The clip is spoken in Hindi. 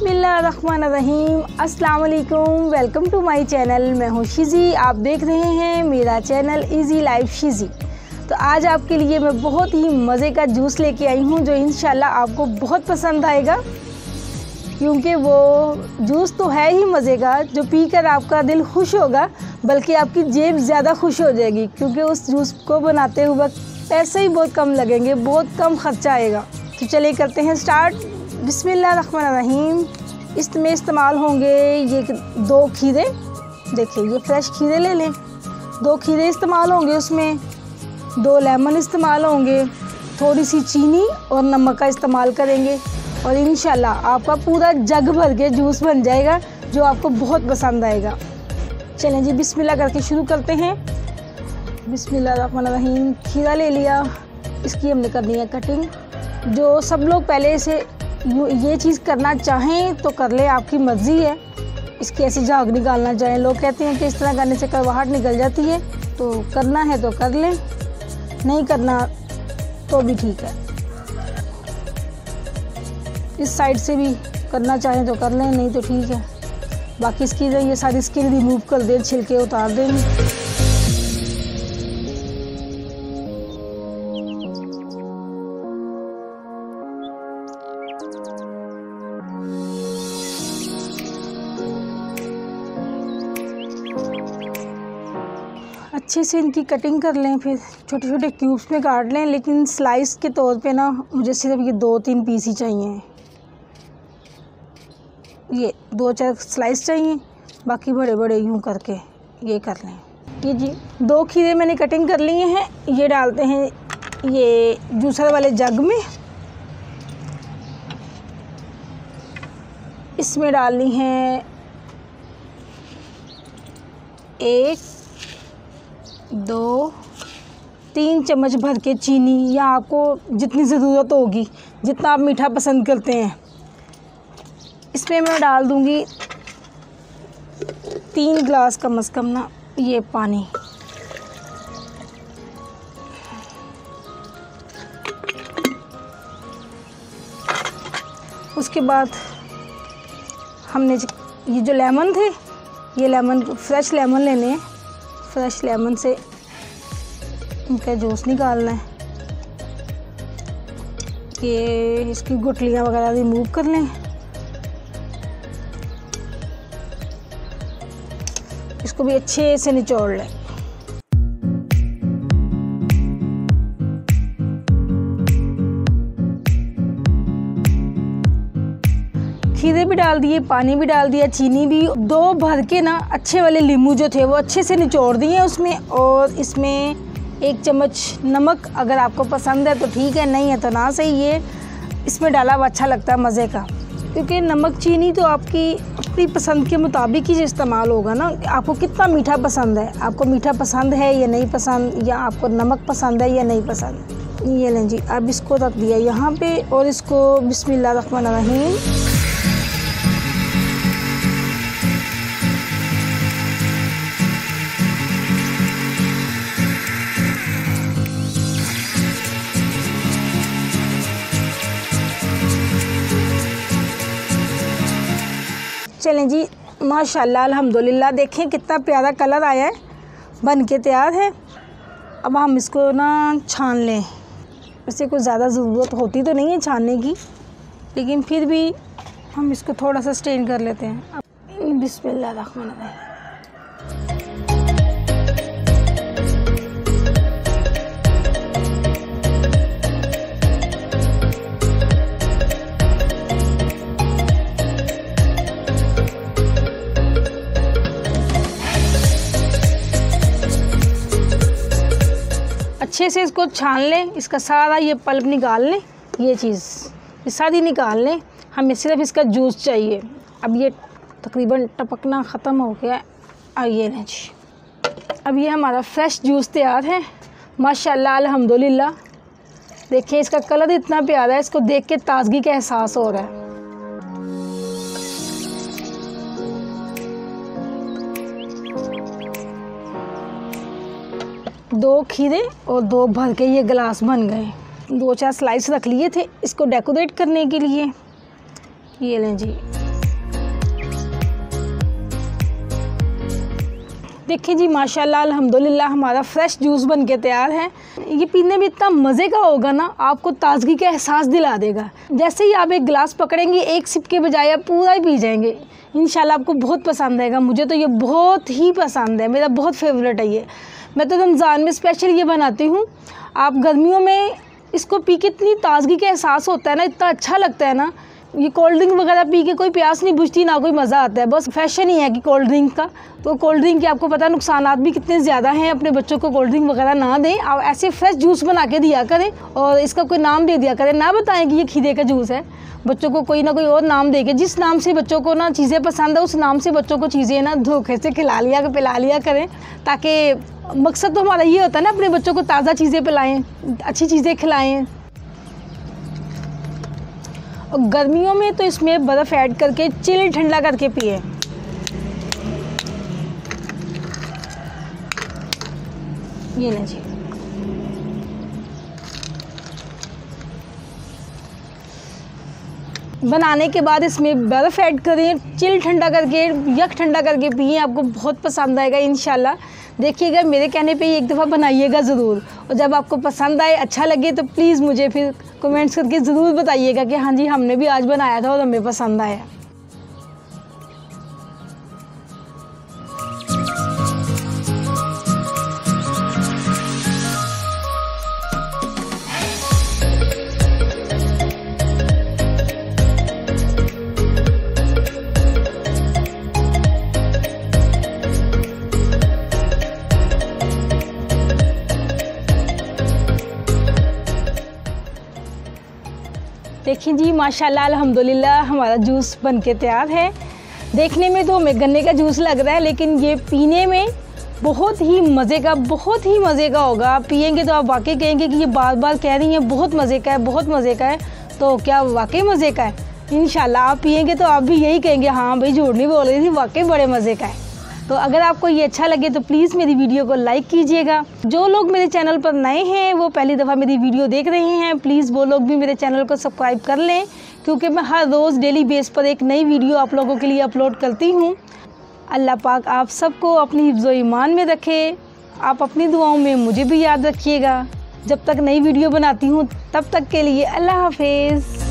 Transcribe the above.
बिस्मिल्लाहिर्रहमानिर्रहीम। अस्सलाम वालेकुम टू माय चैनल। मैं हूँ शिज़ी। आप देख रहे हैं मेरा चैनल इजी लाइफ शिज़ी। तो आज आपके लिए मैं बहुत ही मज़े का जूस लेके आई हूँ, जो इन आपको बहुत पसंद आएगा। क्योंकि वो जूस तो है ही मज़े का, जो पीकर आपका दिल खुश होगा, बल्कि आपकी जेब ज़्यादा खुश हो जाएगी, क्योंकि उस जूस को बनाते हुए पैसे ही बहुत कम लगेंगे, बहुत कम खर्चा आएगा। तो चलिए करते हैं स्टार्ट। बिस्मिल्लाहिर्रहमानिर्रहीम। इसमें इस्तेमाल होंगे ये दो खीरे, देखिए ये फ्रेश खीरे ले लें। दो खीरे इस्तेमाल होंगे उसमें, दो लेमन इस्तेमाल होंगे थोड़ी सी चीनी और नमक का इस्तेमाल करेंगे और इन आपका पूरा जग भर के जूस बन जाएगा, जो आपको बहुत पसंद आएगा। चलें जी, बिस्मिल्लाह करके शुरू करते हैं। बिस्मिल्लाहिर्रहमानिर्रहीम, खीरा ले लिया। इसकी हमने करनी है कटिंग। जो सब लोग पहले से ये चीज़ करना चाहें तो कर ले, आपकी मर्ज़ी है। इसकी ऐसी झाग निकालना चाहें। लोग कहते हैं कि इस तरह करने से करवाहट निकल जाती है तो करना है तो कर लें। नहीं करना तो भी ठीक है। इस साइड से भी करना चाहें तो कर लें, नहीं तो ठीक है। बाकी इसकी ये सारी स्किन रिमूव कर दें, छिलके उतार देंगे अच्छे से इनकी कटिंग कर लें, फिर छोटे छोटे क्यूब्स में काट लें, लेकिन स्लाइस के तौर पे ना मुझे सिर्फ़ ये दो तीन पीस ही चाहिए। ये दो चार स्लाइस चाहिए, बाकी बड़े बड़े यूँ करके ये कर लें। ये जी, दो खीरे मैंने कटिंग कर लिए हैं, ये डालते हैं ये जूसर वाले जग में। इसमें डालनी है एक दो, तीन चम्मच भर के चीनी या आपको जितनी ज़रूरत होगी, जितना आप मीठा पसंद करते हैं। इसमें मैं डाल दूँगी तीन गिलास कम अज़ कम ना ये पानी। उसके बाद हमने ये जो लेमन थे, ये लेमन फ्रेश लेमन लेने हैं। फ्रेश लेमन से इनका जूस निकालना है। ये इसकी गुटलियाँ वगैरह रिमूव कर लें। इसको भी अच्छे से निचोड़ लें। खीरे भी डाल दिए, पानी भी डाल दिया, चीनी भी। दो भर के ना अच्छे वाले लींबू जो थे, वो अच्छे से निचोड़ दिए उसमें और इसमें एक चम्मच नमक अगर आपको पसंद है तो ठीक है, नहीं है तो ना सही ये इसमें डाला हुआ अच्छा लगता है मज़े का। क्योंकि नमक, चीनी तो आपकी अपनी पसंद के मुताबिक ही इस्तेमाल होगा ना, आपको कितना मीठा पसंद है? आपको मीठा पसंद है या नहीं पसंद, या आपको नमक पसंद है या नहीं पसंद? ये लें जी, अब इसको रख दिया यहाँ पे और इसको बिस्मिल्लाह रहीम। चलें जी, माशाल्लाह, अल्हम्दुलिल्लाह, देखें कितना प्यारा कलर आया है बन के तैयार है। अब हम इसको ना छान लें। वैसे कुछ ज़्यादा ज़रूरत होती तो नहीं है छानने की, लेकिन फिर भी हम इसको थोड़ा सा स्टेन कर लेते हैं। बिस्मिल्लाह, रहमान अच्छे से इसको छान लें, इसका सारा ये पल्प निकाल लें, ये चीज़, ये सारी निकाल लें। हमें सिर्फ़ इसका जूस चाहिए। अब ये तकरीबन टपकना ख़त्म हो गया आइए लें जी। अब ये हमारा फ्रेश जूस तैयार है। माशाल्लाह, अल्हम्दुलिल्लाह। देखिए, इसका कलर इतना प्यारा है, इसको देख के ताजगी का एहसास हो रहा है। दो खीरे और दो भर के ये गिलास बन गए। दो चार स्लाइस रख लिए थे इसको डेकोरेट करने के लिए। ये लें जी। देखिए जी, माशाल्लाह, अल्हम्दुलिल्लाह, हमारा फ्रेश जूस बन के तैयार है। ये पीने में इतना मज़े का होगा ना, आपको ताज़गी का एहसास दिला देगा। जैसे ही आप एक गिलास पकड़ेंगे, एक सिप के बजाय आप पूरा ही पी जाएँगे। इन आपको बहुत पसंद आएगा। मुझे तो ये बहुत ही पसंद है, मेरा बहुत फेवरेट है ये। मैं तो रमज़ान में स्पेशल ये बनाती हूँ। आप गर्मियों में इसको पी के इतनी ताजगी का एहसास होता है ना, इतना अच्छा लगता है ना, ये कोल्ड ड्रिंक वगैरह पी के कोई प्यास नहीं बुझती, ना कोई मज़ा आता है। बस फ़ैशन ही है कि कोल्ड ड्रिंक का। तो कोल्ड ड्रिंक के आपको पता है नुकसान भी कितने ज़्यादा हैं, अपने बच्चों को कोल्ड ड्रिंक वगैरह ना दें। आप ऐसे फ्रेश जूस बना के दिया करें और इसका कोई नाम दे दिया करें। ना बताएँ कि ये खीरे का जूस है। बच्चों को कोई ना कोई और नाम दे के जिस नाम से बच्चों को ना चीज़ें पसंद है, उस नाम से बच्चों को चीज़ें ना धोखे से खिला लिया, पिला लिया करें, ताकि मकसद तो हमारा ये होता है ना, अपने बच्चों को ताज़ा चीज़ें पिलाएँ, अच्छी चीज़ें खिलाएँ। और गर्मियों में तो इसमें बर्फ़ ऐड करके, चिल ठंडा करके पिए। ये ना जी। बनाने के बाद इसमें बर्फ़ ऐड करें, चिल ठंडा करके यक ठंडा करके पिए, आपको बहुत पसंद आएगा इन देखिएगा, मेरे कहने पे एक दफ़ा बनाइएगा ज़रूर। और जब आपको पसंद आए अच्छा लगे तो प्लीज़ मुझे फिर कमेंट्स करके ज़रूर बताइएगा कि हाँ जी, हमने भी आज बनाया था और हमें पसंद आया। देखिए जी, माशाल्लाह, अल्हम्दुलिल्लाह, हमारा जूस बन के तैयार है। देखने में तो हमें गन्ने का जूस लग रहा है, लेकिन ये पीने में बहुत ही मज़े का, बहुत ही मज़े का होगा। पियेंगे तो आप वाकई कहेंगे कि ये बार बार कह रही हैं, बहुत मज़े का है, बहुत मज़े का है। तो क्या वाकई मज़े का है? इन आप पियेंगे तो आप भी यही कहेंगे हाँ भाई नहीं बोल रही थी, वाकई बड़े मज़े का है। तो अगर आपको ये अच्छा लगे तो प्लीज़ मेरी वीडियो को लाइक कीजिएगा। जो लोग मेरे चैनल पर नए हैं, वो पहली दफ़ा मेरी वीडियो देख रहे हैं प्लीज़ वो लोग भी मेरे चैनल को सब्सक्राइब कर लें, क्योंकि मैं हर रोज़ डेली बेस पर एक नई वीडियो आप लोगों के लिए अपलोड करती हूँ। अल्लाह पाक आप सबको अपनी हिफ्ज़ ईमान में रखे। आप अपनी दुआओं में मुझे भी याद रखिएगा। जब तक नई वीडियो बनाती हूँ, तब तक के लिए अल्लाह हाफिज़।